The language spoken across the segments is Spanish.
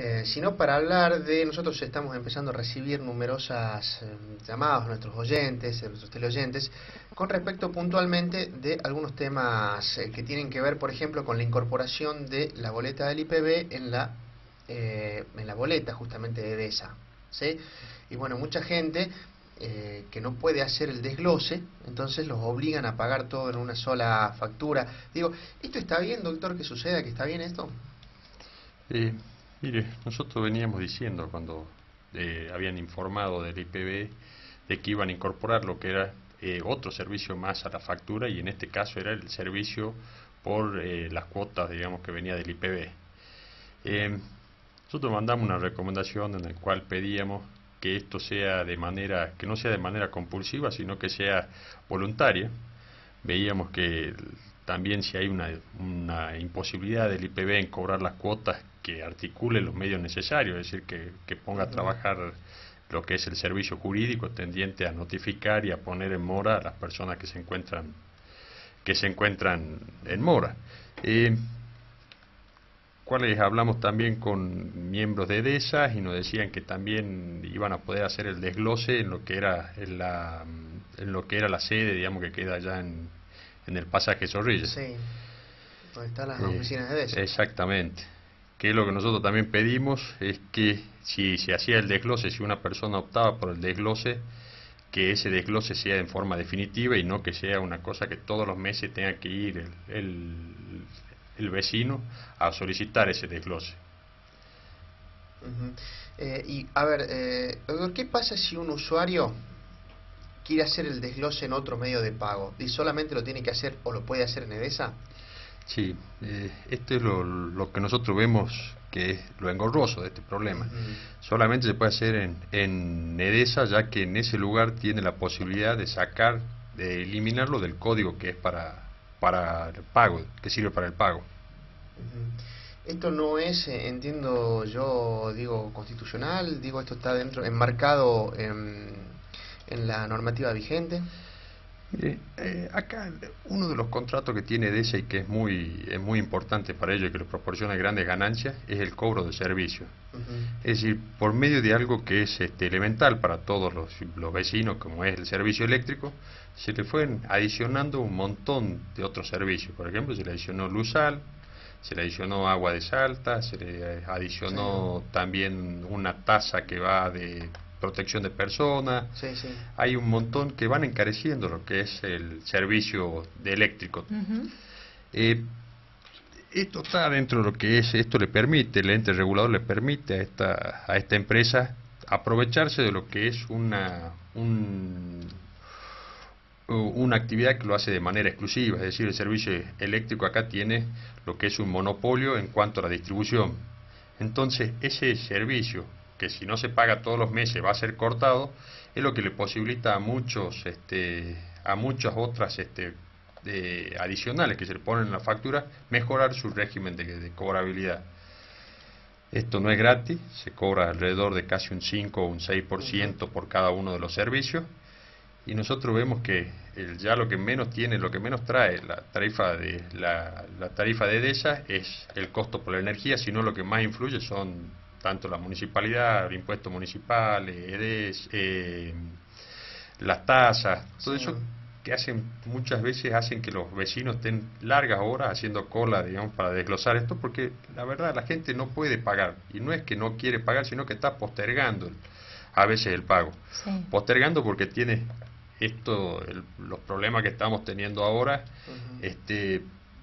eh, sino para hablar de, nosotros estamos empezando a recibir numerosas eh, llamadas a nuestros oyentes, a nuestros teleoyentes, con respecto puntualmente de algunos temas que tienen que ver, por ejemplo, con la incorporación de la boleta del IPB en la, en la boleta justamente de EDESA. ¿sí? Y bueno, mucha gente eh, que no puede hacer el desglose, entonces los obligan a pagar todo en una sola factura. Digo, ¿esto está bien, doctor, que suceda, que está bien esto? Eh, mire, nosotros veníamos diciendo cuando eh, habían informado del IPB de que iban a incorporar lo que era otro servicio más a la factura y en este caso era el servicio por las cuotas, digamos, que venía del IPB. nosotros mandamos una recomendación en la cual pedíamos que esto sea de manera, que no sea de manera compulsiva, sino que sea voluntaria. Veíamos que también si hay una, una imposibilidad del IPB en cobrar las cuotas, que articule los medios necesarios, es decir, que, que ponga a trabajar lo que es el servicio jurídico tendiente a notificar y a poner en mora a las personas que se encuentran que se encuentran en mora. Eh, cuales hablamos también con miembros de EDESA y nos decían que también iban a poder hacer el desglose en lo que era en la, en lo que era la sede, digamos que queda allá en, en el pasaje Zorrilla. Sí, donde están las eh, oficinas de EDESA. Exactamente. Que lo que nosotros también pedimos es que si se hacía el desglose, si una persona optaba por el desglose, que ese desglose sea en forma definitiva y no que sea una cosa que todos los meses tenga que ir el el vecino a solicitar ese desglose. Eh, y a ver, eh, ¿qué pasa si un usuario quiere hacer el desglose en otro medio de pago y solamente lo tiene que hacer o lo puede hacer en EDESA? Sí, eh, esto es lo, que nosotros vemos que es lo engorroso de este problema. Solamente se puede hacer en, en EDESA ya que en ese lugar tiene la posibilidad de sacar, de eliminarlo del código que es para para el pago, que sirve para el pago. Esto no es, eh, entiendo yo, digo, constitucional, digo, esto está dentro, enmarcado en, en la normativa vigente. Eh, acá uno de los contratos que tiene DESA y que es muy, es muy importante para ello y que le proporciona grandes ganancias es el cobro de servicio. Es decir, por medio de algo que es este, elemental para todos los, los, vecinos, como es el servicio eléctrico, se le fue adicionando un montón de otros servicios. Por ejemplo, se le adicionó luzal, se le adicionó agua de salta, se le adicionó también una tasa que va de protección de personas. Hay un montón que van encareciendo lo que es el servicio de eléctrico. Eh, esto está dentro de lo que es, esto le permite, el ente regulador le permite a esta, a esta empresa aprovecharse de lo que es una, una actividad que lo hace de manera exclusiva, es decir, el servicio eléctrico acá tiene lo que es un monopolio en cuanto a la distribución. Entonces, ese servicio que si no se paga todos los meses va a ser cortado, es lo que le posibilita a muchos, este, a muchas otras este, adicionales que se le ponen en la factura, mejorar su régimen de, cobrabilidad. Esto no es gratis, se cobra alrededor de casi un 5 o un 6% por cada uno de los servicios y nosotros vemos que ya lo que menos tiene, lo que menos trae la tarifa de la, la tarifa de EDESA es el costo por la energía, sino lo que más influye son tanto la municipalidad, el impuesto municipal, EDES, eh, las tasas, todo eso que hacen muchas veces hacen que los vecinos estén largas horas haciendo cola, digamos, para desglosar esto, porque la verdad la gente no puede pagar, y no es que no quiere pagar, sino que está postergando a veces el pago. Postergando porque tiene esto, los problemas que estamos teniendo ahora, este,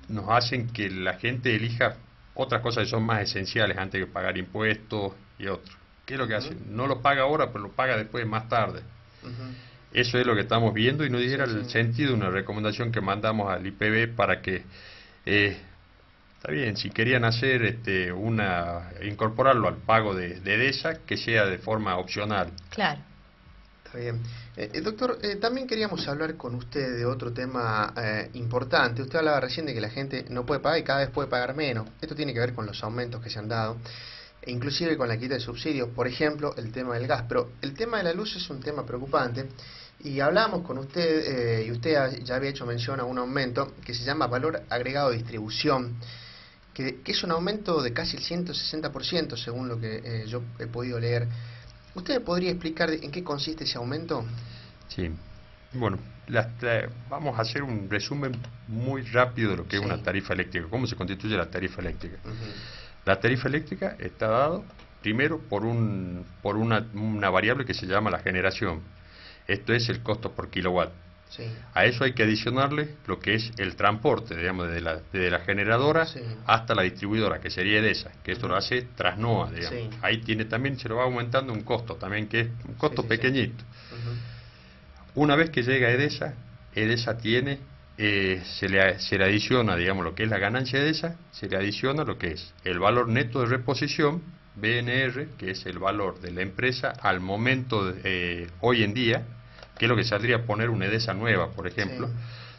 nos hacen que la gente elija otras cosas que son más esenciales antes de pagar impuestos y otros. ¿Qué es lo que hace? No lo paga ahora, pero lo paga después, más tarde. Eso es lo que estamos viendo y nos dijera el sentido de una recomendación que mandamos al IPB para que, eh, está bien, si querían hacer este, una, incorporarlo al pago de, de DESA, que sea de forma opcional. Claro. Eh, eh, doctor, eh, también queríamos hablar con usted de otro tema importante. Usted hablaba recién de que la gente no puede pagar y cada vez puede pagar menos. Esto tiene que ver con los aumentos que se han dado, e inclusive con la quita de subsidios, por ejemplo, el tema del gas. Pero el tema de la luz es un tema preocupante. Y hablamos con usted, y usted ya había hecho mención a un aumento que se llama valor agregado de distribución que, es un aumento de casi el 160% según lo que eh, yo he podido leer. ¿Usted podría explicar en qué consiste ese aumento? Sí, bueno, vamos a hacer un resumen muy rápido de lo que es una tarifa eléctrica, cómo se constituye la tarifa eléctrica. La tarifa eléctrica está dado primero por, un, por una, una variable que se llama la generación. Esto es el costo por kilowatt. A eso hay que adicionarle lo que es el transporte, digamos, desde la, la generadora hasta la distribuidora, que sería EDESA, que esto lo hace Trasnoa, digamos. Ahí tiene también, se lo va aumentando un costo también, que es un costo pequeñito. Una vez que llega EDESA, EDESA tiene, eh, se, le, se le adiciona, digamos, lo que es la ganancia EDESA, se le adiciona lo que es el valor neto de reposición, BNR, que es el valor de la empresa al momento, de, eh, hoy en día, que es lo que saldría a poner una EDESA nueva, por ejemplo.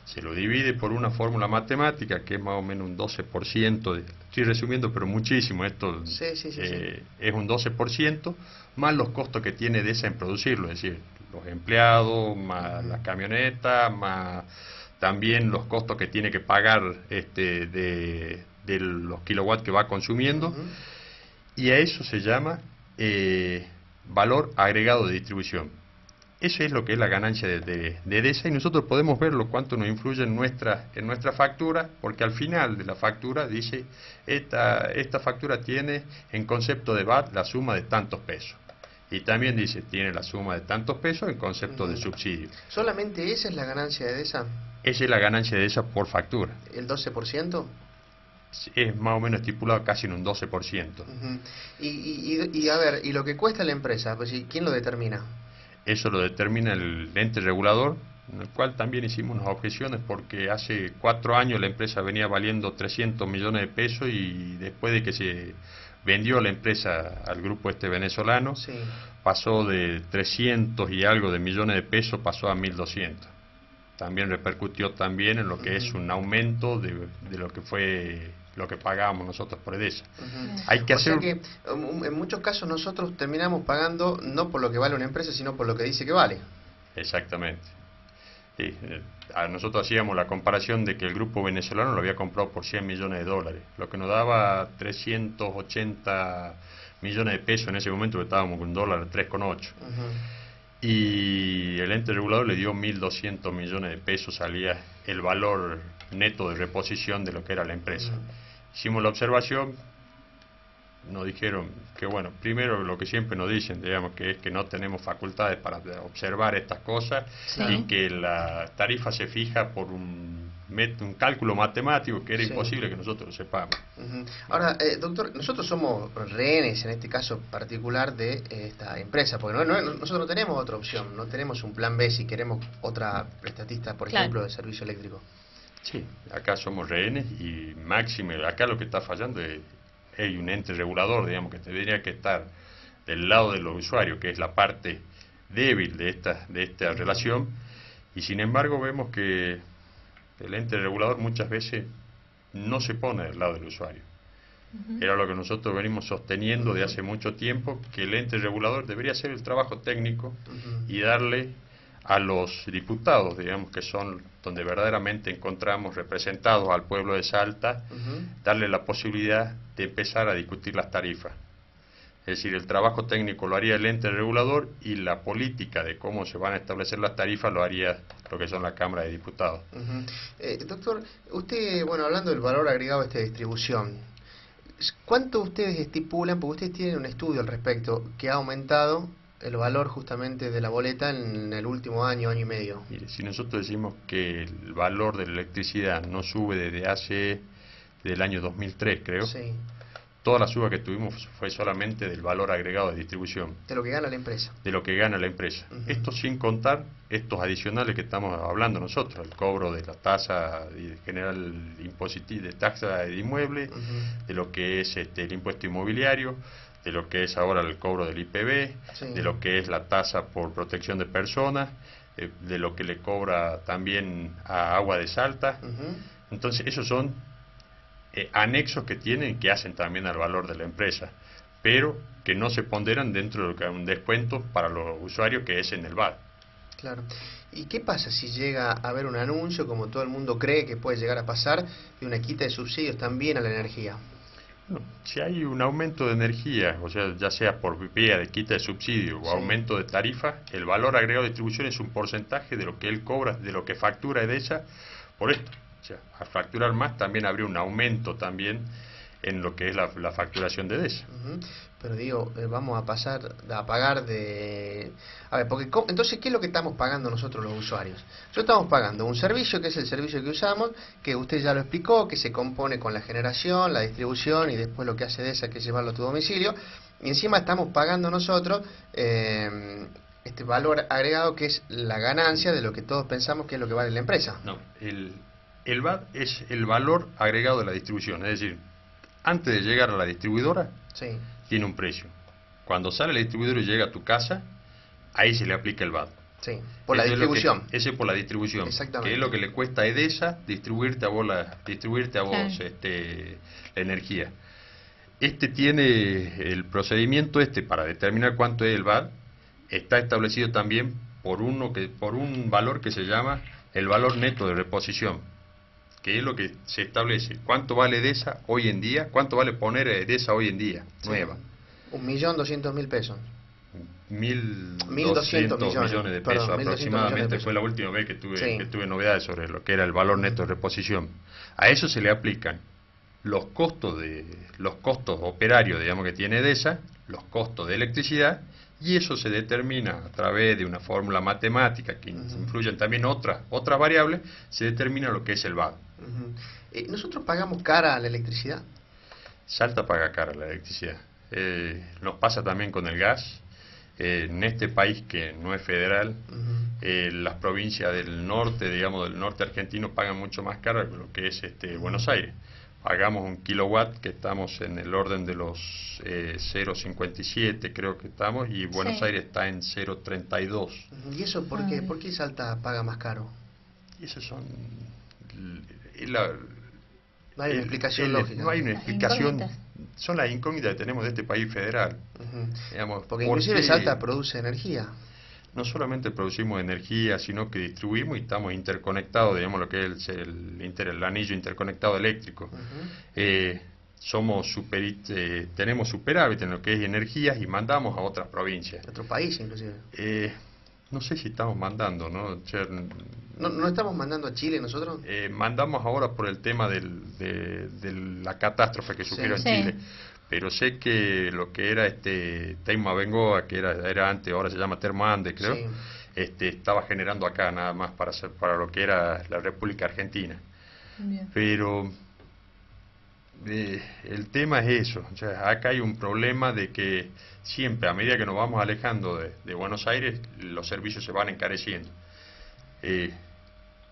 Se lo divide por una fórmula matemática que es más o menos un 12%, de, estoy resumiendo, pero muchísimo, esto eh, es un 12%, más los costos que tiene EDESA en producirlo, es decir, los empleados, más la camioneta, más también los costos que tiene que pagar este, de, los kilowatts que va consumiendo, y a eso se llama eh, valor agregado de distribución. Eso es lo que es la ganancia de, de, EDESA y nosotros podemos verlo cuánto nos influye en nuestra, en nuestra factura, porque al final de la factura dice, esta, esta factura tiene en concepto de VAT la suma de tantos pesos. Y también dice, tiene la suma de tantos pesos en concepto de subsidio. ¿Solamente esa es la ganancia de EDESA? Esa es la ganancia de EDESA por factura. ¿El 12%? es más o menos estipulado casi en un 12%. y, y, y, a ver, ¿y lo que cuesta la empresa? Pues, ¿Quién lo determina? Eso lo determina el ente regulador, en el cual también hicimos unas objeciones porque hace cuatro años la empresa venía valiendo 300 millones de pesos y después de que se vendió la empresa al grupo este venezolano, pasó de 300 y algo de millones de pesos, pasó a 1.200. También repercutió también en lo que es un aumento de, de lo que fue lo que pagábamos nosotros por EDESA. Hay que hacer... que um, en muchos casos nosotros terminamos pagando no por lo que vale una empresa, sino por lo que dice que vale. Exactamente. Sí, eh, nosotros hacíamos la comparación de que el grupo venezolano lo había comprado por 100 millones de dólares, lo que nos daba 380 millones de pesos en ese momento, que estábamos con un dólar 3,8. Y el ente regulador le dio 1.200 millones de pesos, salía el valor neto de reposición de lo que era la empresa. Hicimos la observación, nos dijeron que, bueno, primero lo que siempre nos dicen, digamos, que es que no tenemos facultades para observar estas cosas y que la tarifa se fija por un, un cálculo matemático que era imposible que nosotros lo sepamos. Ahora, eh, doctor, nosotros somos rehenes, en este caso particular, de esta empresa, porque nosotros no tenemos otra opción, no tenemos un plan B si queremos otra prestatista, por ejemplo, de servicio eléctrico. Sí, acá somos rehenes y máximo, acá lo que está fallando es, hay un ente regulador, digamos, que tendría que estar del lado de los usuarios, que es la parte débil de esta, de esta relación, y sin embargo vemos que el ente regulador muchas veces no se pone del lado del usuario. Era lo que nosotros venimos sosteniendo de hace mucho tiempo, que el ente regulador debería hacer el trabajo técnico y darle a los diputados, digamos que son donde verdaderamente encontramos representados al pueblo de Salta, darle la posibilidad de empezar a discutir las tarifas. Es decir, el trabajo técnico lo haría el ente regulador y la política de cómo se van a establecer las tarifas lo haría lo que son la Cámara de Diputados. Eh, doctor, usted, bueno, hablando del valor agregado a esta distribución, ¿cuánto ustedes estipulan, porque ustedes tienen un estudio al respecto, que ha aumentado el valor justamente de la boleta en el último año, año y medio? Si nosotros decimos que el valor de la electricidad no sube desde hace, del año 2003 creo, sí. toda la suba que tuvimos fue solamente del valor agregado de distribución. De lo que gana la empresa. De lo que gana la empresa. Esto sin contar estos adicionales que estamos hablando nosotros, el cobro de la tasa general impositiva, de tasa de inmueble, de lo que es este, el impuesto inmobiliario, de lo que es ahora el cobro del IPB, de lo que es la tasa por protección de personas, eh, de lo que le cobra también a Agua de Salta. Entonces, esos son eh, anexos que tienen que hacen también al valor de la empresa, pero que no se ponderan dentro de lo que un descuento para los usuarios que es en el VAT. Claro. ¿Y qué pasa si llega a haber un anuncio, como todo el mundo cree que puede llegar a pasar, de una quita de subsidios también a la energía? Si hay un aumento de energía, o sea, ya sea por vía de quita de subsidio o aumento de tarifa, el valor agregado de distribución es un porcentaje de lo que él cobra, de lo que factura EDESA por esto. O sea, al facturar más también habría un aumento también en lo que es la, facturación de EDESA. Pero digo, eh, vamos a pasar a pagar de... A ver, porque entonces, ¿qué es lo que estamos pagando nosotros los usuarios? Nosotros estamos pagando un servicio que es el servicio que usamos, que usted ya lo explicó, que se compone con la generación, la distribución y después lo que hace EDESA, que es llevarlo a tu domicilio. Y encima estamos pagando nosotros eh, este valor agregado que es la ganancia de lo que todos pensamos que es lo que vale la empresa. No, el, el VAT es el valor agregado de la distribución, es decir, antes de llegar a la distribuidora, tiene un precio. Cuando sale el distribuidor y llega a tu casa, ahí se le aplica el VAT. Sí, por la distribución. ese por la distribución. Exactamente. Que es lo que le cuesta a EDESA distribuirte a vos, la, distribuirte a vos este, la energía. Este tiene el procedimiento este para determinar cuánto es el VAT, está establecido también por uno que por un valor que se llama el valor neto de reposición que es lo que se establece. ¿Cuánto vale EDESA hoy en día? ¿Cuánto vale poner EDESA hoy en día, nueva? Un millón doscientos mil pesos. Mil doscientos millones, de pesos aproximadamente. Fue la última vez que tuve, que tuve novedades sobre lo que era el valor neto de reposición. A eso se le aplican los costos de los costos operarios, digamos que tiene EDESA, los costos de electricidad y eso se determina a través de una fórmula matemática que influyen también otras otras variables, se determina lo que es el VAD. Eh, ¿Nosotros pagamos cara a la electricidad? Salta paga cara la electricidad. Eh, nos pasa también con el gas. Eh, en este país que no es federal, las provincias del norte, digamos del norte argentino, pagan mucho más caro que lo que es este Buenos Aires pagamos un kilowatt que estamos en el orden de los 0,57 creo que estamos y Buenos Aires está en 0,32. ¿Y eso por qué? ¿Por qué Salta paga más caro? Y eso son no hay una explicación lógica. No hay una explicación. Son las incógnitas que tenemos de este país federal. Porque inclusive Salta produce energía. No solamente producimos energía, sino que distribuimos y estamos interconectados, digamos lo que es el, el, anillo interconectado eléctrico. Eh, somos super, eh, tenemos superávit en lo que es energías y mandamos a otras provincias. A otro país inclusive. Eh, no sé si estamos mandando, ¿no? ¿No, ¿No estamos mandando a Chile nosotros? Eh, mandamos ahora por el tema del, de, la catástrofe que sufrió en Chile. Pero sé que lo que era este Teima Bengoa, que era, era antes, ahora se llama Termoande, creo, este, estaba generando acá nada más para, para lo que era la República Argentina. Pero eh, el tema es eso, o sea, acá hay un problema de que siempre a medida que nos vamos alejando de, Buenos Aires, los servicios se van encareciendo. Eh,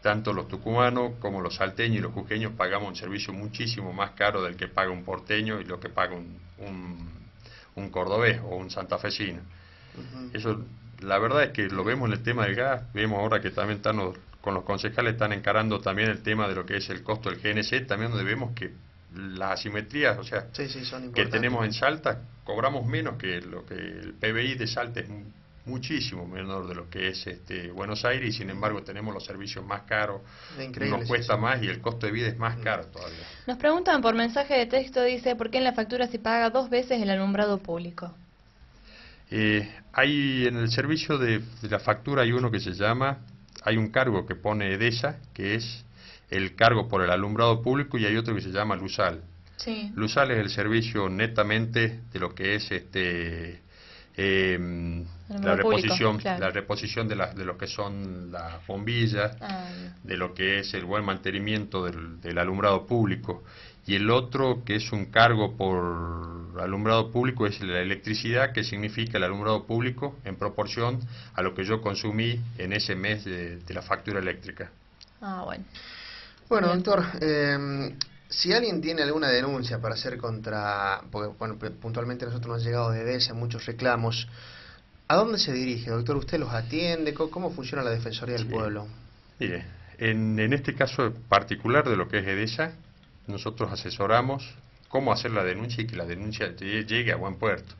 tanto los tucumanos como los salteños y los jujeños pagamos un servicio muchísimo más caro del que paga un porteño y lo que paga un, un, cordobés o un santafesino. Eso, la verdad es que lo vemos en el tema del gas, vemos ahora que también están con los concejales están encarando también el tema de lo que es el costo del GNC, también donde vemos que las asimetrías, o sea, que tenemos en Salta, cobramos menos que lo que el PBI de Salta es muchísimo menor de lo que es este Buenos Aires y sin embargo tenemos los servicios más caros, nos cuesta más y el costo de vida es más mm. caro todavía. Nos preguntan por mensaje de texto, dice, ¿por qué en la factura se paga dos veces el alumbrado público? Eh, hay en el servicio de, de la factura hay uno que se llama, hay un cargo que pone EDESA, que es el cargo por el alumbrado público y hay otro que se llama Lusal. Sí. Lusal es el servicio netamente de lo que es este eh, la reposición la reposición de, de lo que son las bombillas ah, de lo que es el buen mantenimiento del, del, alumbrado público. Y el otro que es un cargo por alumbrado público es la electricidad que significa el alumbrado público en proporción a lo que yo consumí en ese mes de, de la factura eléctrica. Ah bueno. Bueno, doctor, eh, si alguien tiene alguna denuncia para hacer contra, porque bueno, puntualmente a nosotros nos han llegado de DESA muchos reclamos, ¿a dónde se dirige, doctor? ¿Usted los atiende? ¿Cómo, funciona la Defensoría del Pueblo? Mire, en, en, este caso particular de lo que es EDESA, nosotros asesoramos cómo hacer la denuncia y que la denuncia llegue a buen puerto.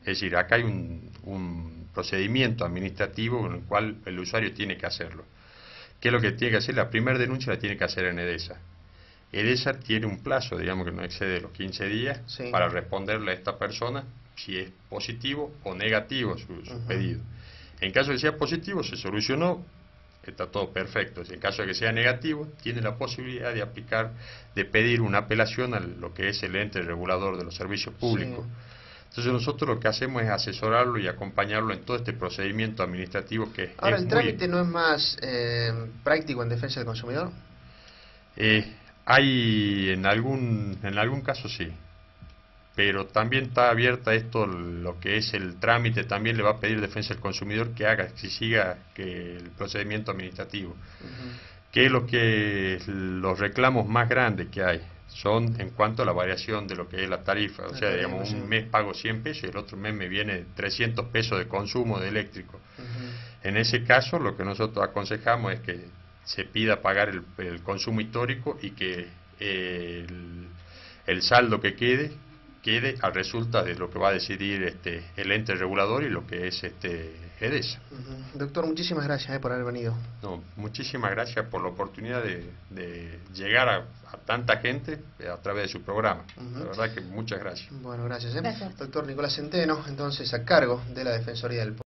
Es decir, acá hay un, un procedimiento administrativo con el cual el usuario tiene que hacerlo. ¿Qué es lo que tiene que hacer? La primera denuncia la tiene que hacer en EDESA. EDESA tiene un plazo, digamos que no excede los 15 días, para responderle a esta persona si es positivo o negativo su, pedido. En caso de que sea positivo, se solucionó, está todo perfecto. Si en caso de que sea negativo, tiene la posibilidad de aplicar, de pedir una apelación a lo que es el ente regulador de los servicios públicos. Entonces nosotros lo que hacemos es asesorarlo y acompañarlo en todo este procedimiento administrativo que Ahora, ¿el trámite no es más eh, práctico en defensa del consumidor? Eh, hay en algún, en algún caso sí, pero también está abierta esto, lo que es el trámite, también le va a pedir defensa del consumidor que haga, que siga que el procedimiento administrativo. ¿Qué es lo que los reclamos más grandes que hay? son en cuanto a la variación de lo que es la tarifa. O sea, digamos, un mes pago 100 pesos y el otro mes me viene 300 pesos de consumo de eléctrico. En ese caso, lo que nosotros aconsejamos es que se pida pagar el, consumo histórico y que el, el saldo que quede quede al resulta de lo que va a decidir este el ente regulador y lo que es este EDESA. Doctor, muchísimas gracias eh, por haber venido. No, muchísimas gracias por la oportunidad de, llegar a, tanta gente a través de su programa. La verdad que muchas gracias. Bueno, gracias, eh. gracias. Doctor Nicolás Centeno, entonces a cargo de la Defensoría del Pueblo.